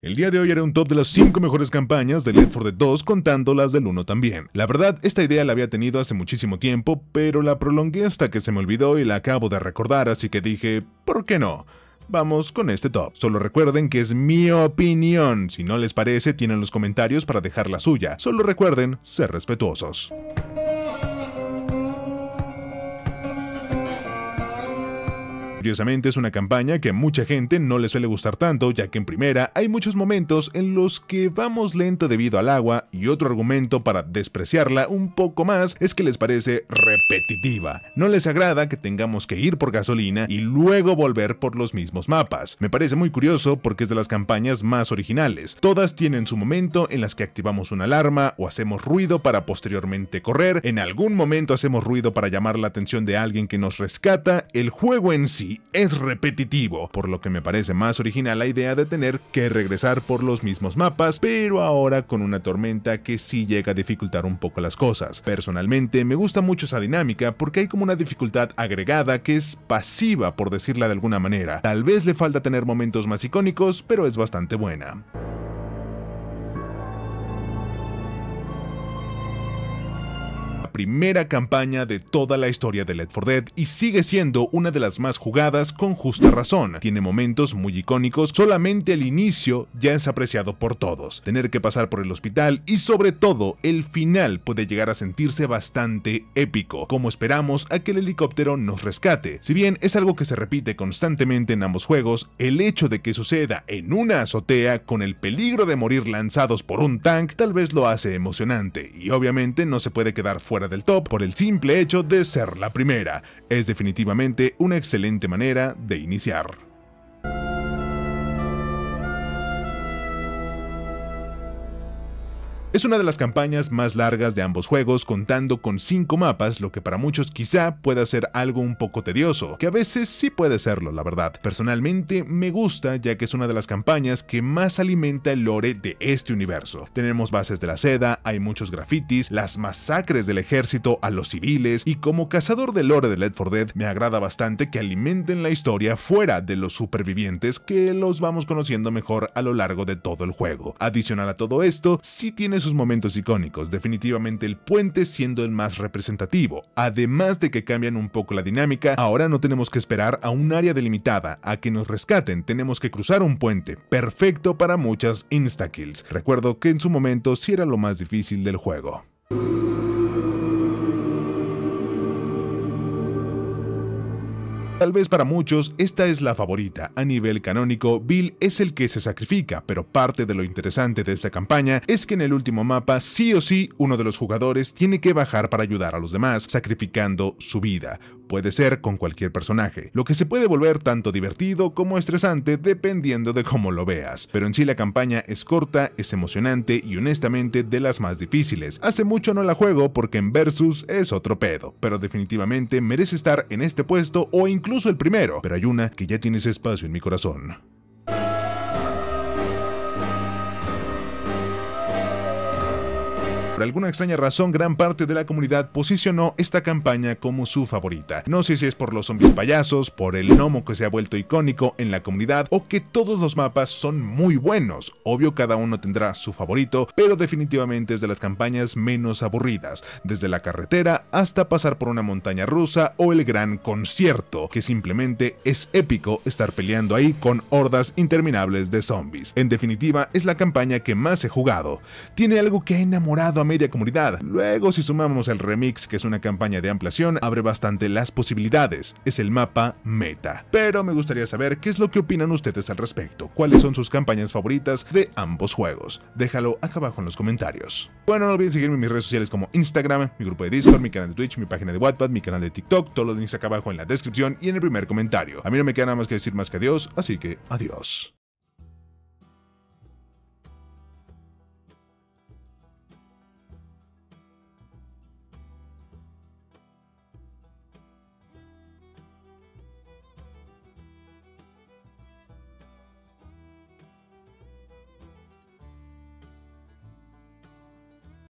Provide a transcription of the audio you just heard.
El día de hoy haré un top de las 5 mejores campañas de Left 4 Dead 2 contando las del 1 también. La verdad, esta idea la había tenido hace muchísimo tiempo, pero la prolongué hasta que se me olvidó y la acabo de recordar, así que dije, ¿por qué no? Vamos con este top. Solo recuerden que es mi opinión. Si no les parece, tienen los comentarios para dejar la suya. Solo recuerden ser respetuosos. Curiosamente es una campaña que a mucha gente no le suele gustar tanto, ya que en primera hay muchos momentos en los que vamos lento debido al agua y otro argumento para despreciarla un poco más es que les parece repetitiva. No les agrada que tengamos que ir por gasolina y luego volver por los mismos mapas. Me parece muy curioso porque es de las campañas más originales. Todas tienen su momento en las que activamos una alarma o hacemos ruido para posteriormente correr, en algún momento hacemos ruido para llamar la atención de alguien que nos rescata, el juego en sí es repetitivo, por lo que me parece más original la idea de tener que regresar por los mismos mapas, pero ahora con una tormenta que sí llega a dificultar un poco las cosas. Personalmente me gusta mucho esa dinámica porque hay como una dificultad agregada que es pasiva por decirla de alguna manera. Tal vez le falta tener momentos más icónicos, pero es bastante buena. Primera campaña de toda la historia de Left 4 Dead y sigue siendo una de las más jugadas con justa razón. Tiene momentos muy icónicos, solamente el inicio ya es apreciado por todos. Tener que pasar por el hospital y sobre todo el final puede llegar a sentirse bastante épico, como esperamos a que el helicóptero nos rescate. Si bien es algo que se repite constantemente en ambos juegos, el hecho de que suceda en una azotea con el peligro de morir lanzados por un tank tal vez lo hace emocionante y obviamente no se puede quedar fuera del top por el simple hecho de ser la primera. Es definitivamente una excelente manera de iniciar. Es una de las campañas más largas de ambos juegos contando con 5 mapas, lo que para muchos quizá pueda ser algo un poco tedioso, que a veces sí puede serlo, la verdad. Personalmente me gusta ya que es una de las campañas que más alimenta el lore de este universo. Tenemos bases de la seda, hay muchos grafitis, las masacres del ejército a los civiles y como cazador de lore de Left 4 Dead me agrada bastante que alimenten la historia fuera de los supervivientes que los vamos conociendo mejor a lo largo de todo el juego. Adicional a todo esto, si tiene sus momentos icónicos, definitivamente el puente siendo el más representativo. Además de que cambian un poco la dinámica, ahora no tenemos que esperar a un área delimitada, a que nos rescaten, tenemos que cruzar un puente, perfecto para muchas insta-kills. Recuerdo que en su momento sí era lo más difícil del juego. Tal vez para muchos esta es la favorita. A nivel canónico, Bill es el que se sacrifica, pero parte de lo interesante de esta campaña es que en el último mapa sí o sí uno de los jugadores tiene que bajar para ayudar a los demás, sacrificando su vida puede ser con cualquier personaje, lo que se puede volver tanto divertido como estresante dependiendo de cómo lo veas. Pero en sí la campaña es corta, es emocionante y honestamente de las más difíciles. Hace mucho no la juego porque en Versus es otro pedo, pero definitivamente merece estar en este puesto o incluso el primero, pero hay una que ya tiene ese espacio en mi corazón. Por alguna extraña razón, gran parte de la comunidad posicionó esta campaña como su favorita. No sé si es por los zombies payasos, por el gnomo que se ha vuelto icónico en la comunidad, o que todos los mapas son muy buenos. Obvio cada uno tendrá su favorito, pero definitivamente es de las campañas menos aburridas, desde la carretera hasta pasar por una montaña rusa o el gran concierto, que simplemente es épico estar peleando ahí con hordas interminables de zombies. En definitiva, es la campaña que más he jugado. Tiene algo que ha enamorado a media comunidad. Luego, si sumamos el remix, que es una campaña de ampliación, abre bastante las posibilidades. Es el mapa meta. Pero me gustaría saber qué es lo que opinan ustedes al respecto. ¿Cuáles son sus campañas favoritas de ambos juegos? Déjalo acá abajo en los comentarios. Bueno, no olviden seguirme en mis redes sociales como Instagram, mi grupo de Discord, mi canal de Twitch, mi página de Wattpad, mi canal de TikTok, todos los links acá abajo en la descripción y en el primer comentario. A mí no me queda nada más que decir más que adiós, así que adiós.